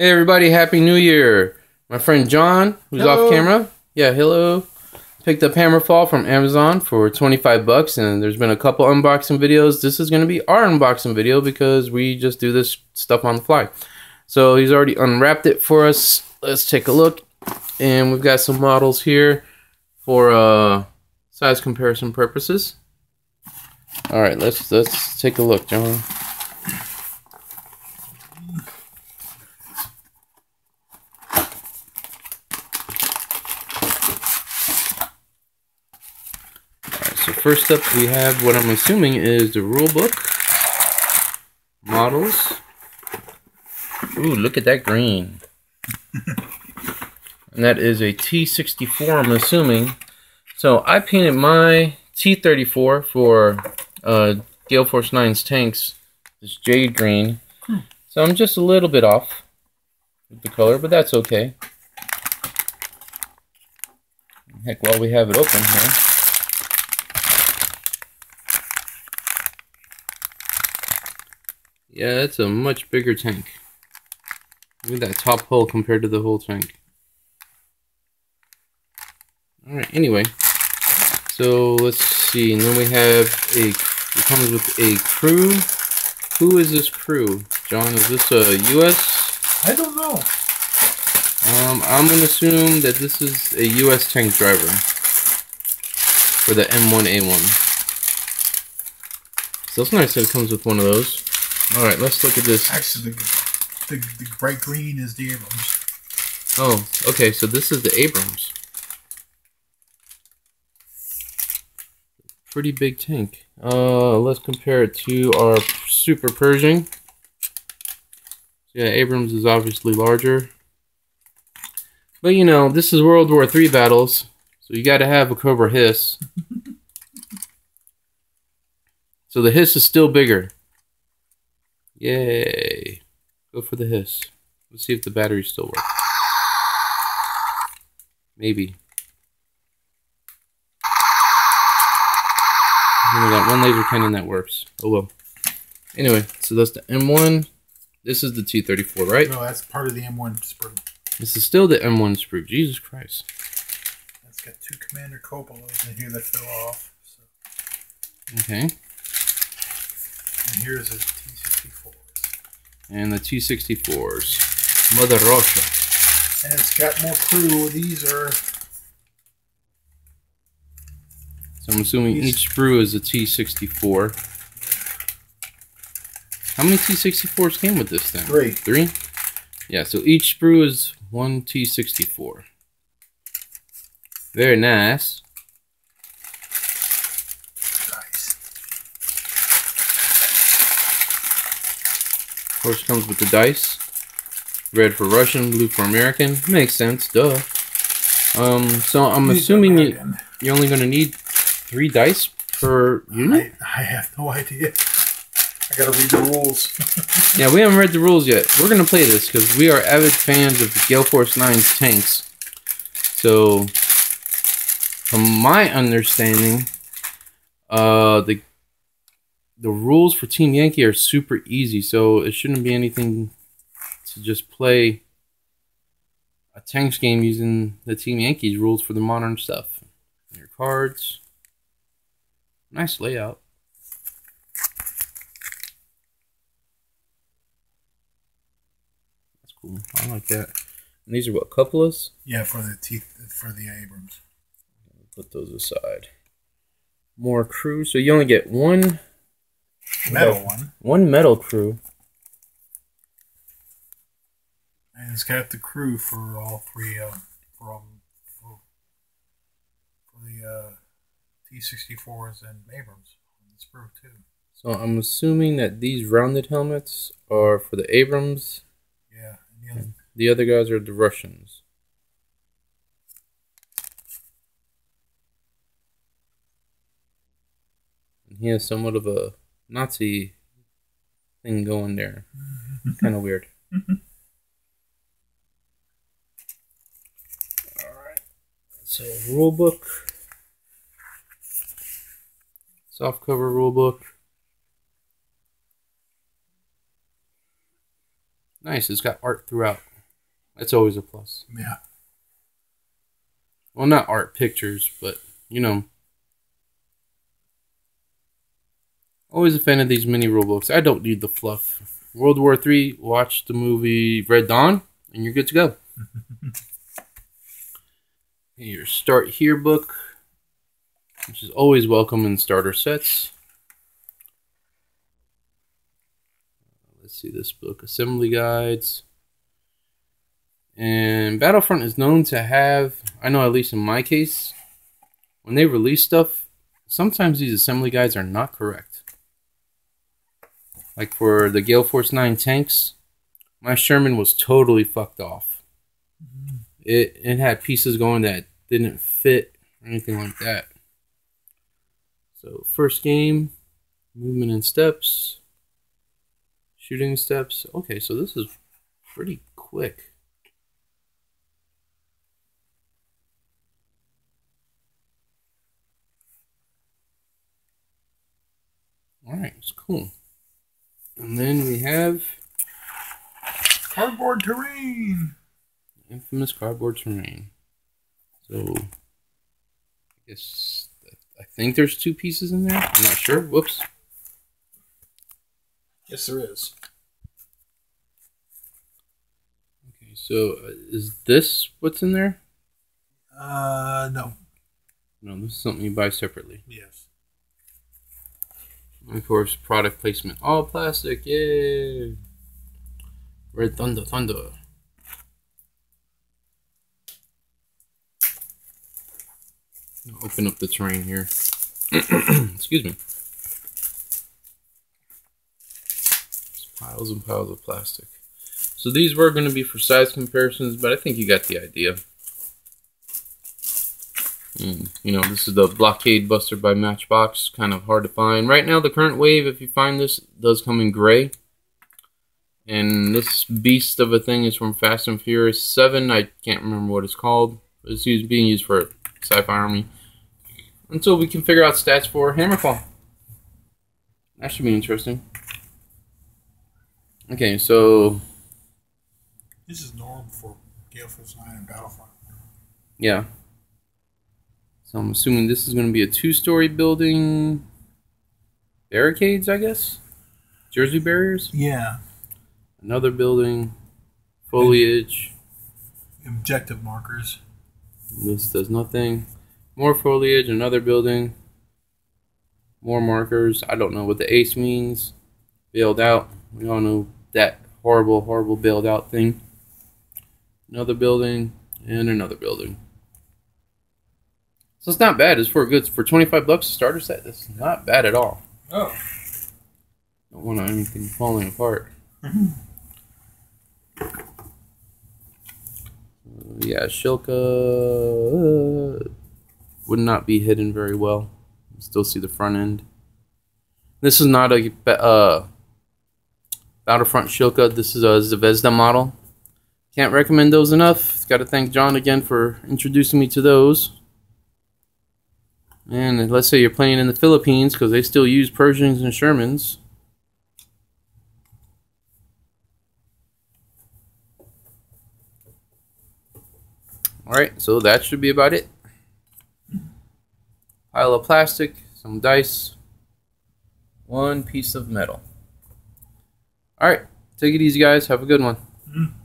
Hey everybody, happy new year. My friend John, who's Hello. off camera. Yeah, hello. Picked up Hammerfall from Amazon for 25 bucks and there's been a couple unboxing videos. This is going to be our unboxing video because we just do this stuff on the fly. So he's already unwrapped it for us. Let's take a look. And we've got some models here for uh size comparison purposes. All right, let's let's take a look, John. So first up, we have what I'm assuming is the rule book. Models. Ooh, look at that green. and that is a T64, I'm assuming. So I painted my T34 for uh, Gale Force 9's tanks, this jade green. So I'm just a little bit off with the color, but that's okay. Heck, while we have it open here. Yeah, it's a much bigger tank. Look at that top hole compared to the whole tank. Alright, anyway. So, let's see. And then we have a... It comes with a crew. Who is this crew? John, is this a U.S.? I don't know. Um, I'm going to assume that this is a U.S. tank driver. For the M1A1. So it's nice that it comes with one of those. Alright, let's look at this. Actually, the, the, the bright green is the Abrams. Oh, okay, so this is the Abrams. Pretty big tank. Uh, let's compare it to our Super Pershing. Yeah, Abrams is obviously larger. But you know, this is World War III battles, so you gotta have a Cobra Hiss. so the Hiss is still bigger. Yay. Go for the Hiss. Let's see if the battery still works. Maybe. We got one laser cannon that works. Oh well. Anyway, so that's the M1. This is the T34, right? No, that's part of the M1 sprue. This is still the M1 sprue. Jesus Christ. That's got two Commander Cupolas in here that fell off. So, Okay. and here's a T64s. And the T64s. Mother Russia. And it's got more crew. These are So I'm assuming Yes. each sprue is a T64. How many T64s came with this thing? three. Three? Yeah, so each sprue is one T64. Very. Nice. Course, comes with the dice. Red for Russian, blue for American. Makes sense, duh. Um, so I'm assuming you, you're only going to need three dice per unit? I, I have no idea. I gotta read the rules. Yeah, we haven't read the rules yet. We're going to play this because we are avid fans of Gale Force 9's tanks. So, from my understanding, uh, the the rules for Team Yankee are super easy, so it shouldn't be anything to just play a tanks game using the Team Yankees rules for the modern stuff. Your cards. Nice layout. That's cool. I like that. And these are what, cupolas? yeah, for the teeth, for the Abrams. Put those aside. More crew. So you only get one Metal one. one metal crew. And it's got the crew for all three um for all for, for the uh T sixty fours and Abrams on the sprue too. So I'm assuming that these rounded helmets are for the Abrams. Yeah. And the other, The other guys are the Russians. And he has somewhat of a Nazi thing going there. kind of weird. Alright. So, rule book. Soft cover rule book. Nice. It's got art throughout. That's always a plus. Yeah. Well, not art pictures, but you know. Always a fan of these mini rulebooks. I don't need the fluff. World War Three. Watch the movie Red Dawn, and you're good to go. Your start here book, which is always welcome in starter sets. Let's see this book, assembly guides. And Battlefront is known to have, I know at least in my case, when they release stuff, sometimes these assembly guides are not correct. Like for the Gale Force 9 tanks, my Sherman was totally fucked off. It, it had pieces going that didn't fit or anything like that. So, first game, movement and steps, shooting steps. Okay, so this is pretty quick. Alright, it's cool. And then we have Cardboard terrain. infamous cardboard terrain. So, I guess I think there's two pieces in there. I'm not sure. Whoops. Yes, there is. Okay, so uh, is this what's in there? Uh, no. No, this is something you buy separately. Yes. Of course, product placement. All plastic, yay! Red Thunder, Thunder. I'll open up the terrain here. Excuse me. Just piles and piles of plastic. So these were going to be for size comparisons, but I think you got the idea. And, you know, this is the Blockade Buster by Matchbox. Kind of hard to find. Right now, the current wave, if you find this, does come in gray. And this beast of a thing is from Fast and Furious 7. I can't remember what it's called. It's used, being used for Sci-Fi Army. Until we can figure out stats for Hammerfall. That should be interesting. Okay, so... This is normal for Gale Force 9 and Battlefront. Yeah. So I'm assuming this is going to be a two-story building. Barricades, I guess? Jersey barriers? Yeah. Another building. Foliage. Objective markers. This does nothing. More foliage, another building. More markers. I don't know what the ace means. Bailed out. We all know that horrible, horrible bailed out thing. Another building and another building. So it's not bad. It's for good for twenty five bucks a starter set. That's not bad at all. Oh. Don't want anything falling apart. Uh, yeah, Shilka uh, would not be hidden very well. You still see the front end. This is not a uh, Battlefront Shilka. This is a Zvezda model. Can't recommend those enough. Got to thank John again for introducing me to those. And let's say you're playing in the Philippines because they still use Pershings and Shermans. Alright, so that should be about it. Pile of plastic, some dice, one piece of metal. Alright, take it easy, guys. Have a good one. Mm-hmm.